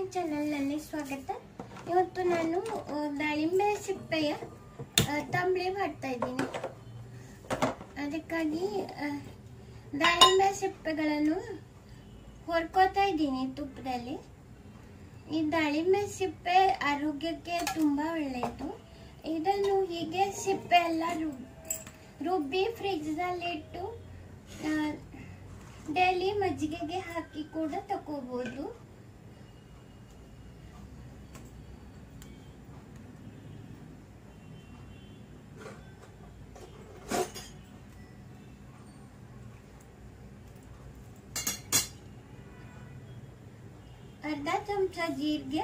ನನ್ನ ಚಾನಲ್ನಲ್ಲಿ ಸ್ವಾಗತ. ಇವತ್ತು ನಾನು ದಾಳಿಂಬೆ ಸಿಪ್ಪೆಯ ತಂಬಳಿ ಮಾಡ್ತಾ ಇದ್ದೀನಿ. ಅದಕ್ಕಾಗಿ ದಾಳಿಂಬೆ ಸಿಪ್ಪೆಗಳನ್ನು ಹೊರ್ಕೋತಾ ಇದ್ದೀನಿ ತುಪ್ಪದಲ್ಲಿ. ಈ ದಾಳಿಂಬೆ ಸಿಪ್ಪೆ ಆರೋಗ್ಯಕ್ಕೆ ತುಂಬ ಒಳ್ಳೆಯದು. ಇದನ್ನು ಹೀಗೆ ಸಿಪ್ಪೆ ಎಲ್ಲ ರುಬ್ ರುಬ್ಬಿ ಫ್ರಿಜ್ನಲ್ಲಿಟ್ಟು ಡೈಲಿ ಮಜ್ಜಿಗೆಗೆ ಹಾಕಿ ಕೂಡ ತಗೋಬಹುದು ಅರ್ಧ ಚಮಚ ಜೀರಿಗೆ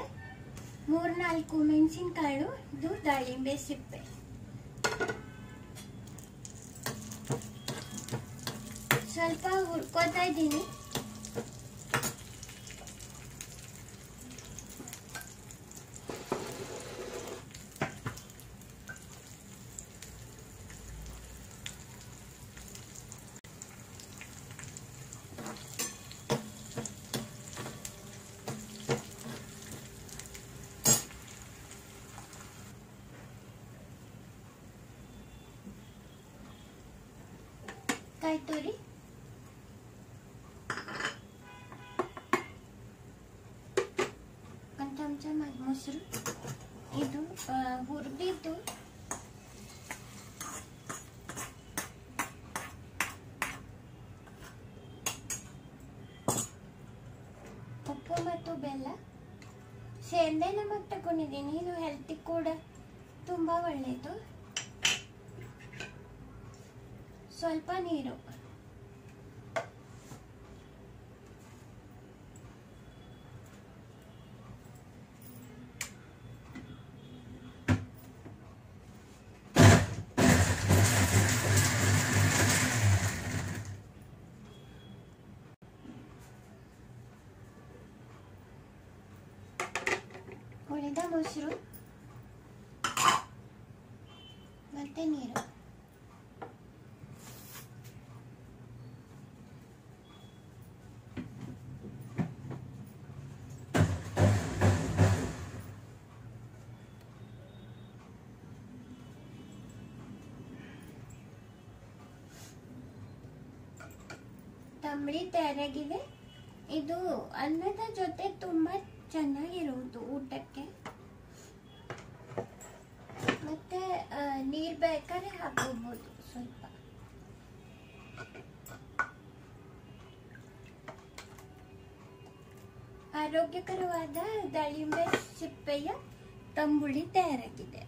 ಮೂರ್ನಾಲ್ಕು ಮೆಣಸಿನಕಾಳು ಇದು ದಾಳಿಂಬೆ ಸಿಪ್ಪೆ. ಸ್ವಲ್ಪ ಹುರ್ಕೋತಾ ಇದ್ದೀನಿ. ಕಾಯಿ ತುರಿ ಒಂದು ಚಮಚ ಮೊಸರು ಇದು ಹುರಿದಿದ್ದು ಉಪ್ಪು ಮತ್ತು ಬೆಲ್ಲ ಸೇಂದೆ ನಮಕ್ ತಗೊಂಡಿದ್ದೀನಿ ಇದು ಹೆಲ್ತಿ ಕೂಡ ತುಂಬ ಒಳ್ಳೆಯದು ಸ್ವಲ್ಪ ನೀರು ಉಳಿದ ಮೊಸರು ಮತ್ತೆ ನೀರು ತಂಬಳಿ ತಯಾರಾಗಿದೆ. ಇದು ಅನ್ನದ ಜೊತೆ ತುಂಬಾ ಚೆನ್ನಾಗಿರುವುದು ಊಟಕ್ಕೆ. ಮತ್ತೆ ನೀರ್ ಬೇಕಾದ್ರೆ ಹಾಕೋಬಹುದು ಸ್ವಲ್ಪ. ಆರೋಗ್ಯಕರವಾದ ದಾಳಿಂಬೆ ಸಿಪ್ಪೆಯ ತಂಬುಳಿ ತಯಾರಾಗಿದೆ.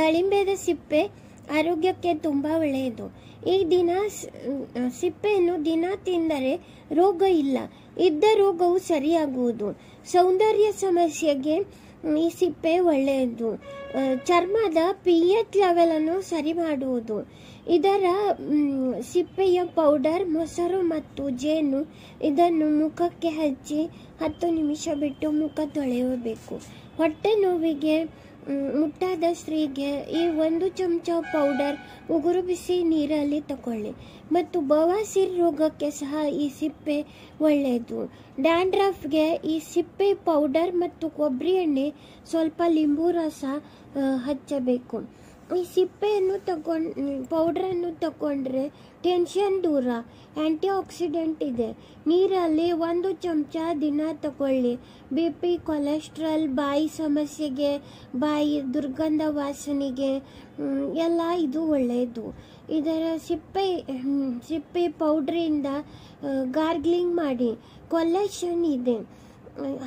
ದಾಳಿಂಬೆದ ಸಿಪ್ಪೆ ಆರೋಗ್ಯಕ್ಕೆ ತುಂಬಾ ಒಳ್ಳೆಯದು. ಈ ದಿನ ಸಿಪ್ಪೆಯನ್ನು ದಿನ ತಿಂದರೆ ರೋಗ ಇಲ್ಲ. ಇದ್ದ ರೋಗವು ಸರಿಯಾಗುವುದು. ಸೌಂದರ್ಯ ಸಮಸ್ಯೆಗೆ ಈ ಸಿಪ್ಪೆ ಒಳ್ಳೆಯದು. ಚರ್ಮದ ಪಿ ಎಚ್ ಲೆವೆಲನ್ನು ಸರಿ ಮಾಡುವುದು ಇದರ ಸಿಪ್ಪೆಯ ಪೌಡರ್, ಮೊಸರು ಮತ್ತು ಜೇನು ಇದನ್ನು ಮುಖಕ್ಕೆ ಹಚ್ಚಿ ಹತ್ತು ನಿಮಿಷ ಬಿಟ್ಟು ಮುಖ ತೊಳೆಯಬೇಕು. ಹೊಟ್ಟೆ ನೋವಿಗೆ ಮುಟ್ಟಾದ ಸ್ತ್ರೀಗೆ ಈ ಒಂದು ಚಮಚ ಪೌಡರ್ ಉಗುರು ಬಿಸಿ ನೀರಲ್ಲಿ ತಗೊಳ್ಳಿ ಮತ್ತು ಬವಾಸಿರ್ ರೋಗಕ್ಕೆ ಸಹ ಈ ಸಿಪ್ಪೆ ಒಳ್ಳೆಯದು. ಡ್ಯಾಂಡ್ರಫ್ಗೆ ಈ ಸಿಪ್ಪೆ ಪೌಡರ್ ಮತ್ತು ಕೊಬ್ಬರಿ ಎಣ್ಣೆ ಸ್ವಲ್ಪ ಲಿಂಬು ರಸ ಹಚ್ಚಬೇಕು. ಈ ಸಿಪ್ಪೆಯನ್ನು ತಗೊಂಡು ಪೌಡ್ರನ್ನು ತಗೊಂಡ್ರೆ ಟೆನ್ಷನ್ ದೂರ. ಆ್ಯಂಟಿ ಆಕ್ಸಿಡೆಂಟ್ ಇದೆ. ನೀರಲ್ಲಿ ಒಂದು ಚಮಚ ದಿನ ತಗೊಳ್ಳಿ. ಬಿ ಪಿ ಕೊಲೆಸ್ಟ್ರಾಲ್ ಬಾಯಿ ಸಮಸ್ಯೆಗೆ, ಬಾಯಿ ದುರ್ಗಂಧ ವಾಸನೆಗೆ ಎಲ್ಲ ಇದು ಒಳ್ಳೆಯದು ಇದರ ಸಿಪ್ಪೆ ಸಿಪ್ಪೆ ಪೌಡ್ರಿಂದ ಗಾರ್ಗ್ಲಿಂಗ್ ಮಾಡಿ. ಕೊಲೆಷನ್ ಇದೆ.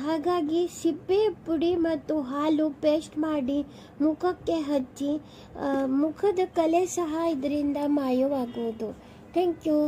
ಹಾಗಾಗಿ ಸಿಪ್ಪೆ, ಪುಡಿ ಮತ್ತು ಹಾಲು ಪೇಸ್ಟ್ ಮಾಡಿ ಮುಖಕ್ಕೆ ಹಚ್ಚಿ ಮುಖದ ಕಲೆ ಸಹ ಇದರಿಂದ ಮಾಯವಾಗುವುದು. Thank you.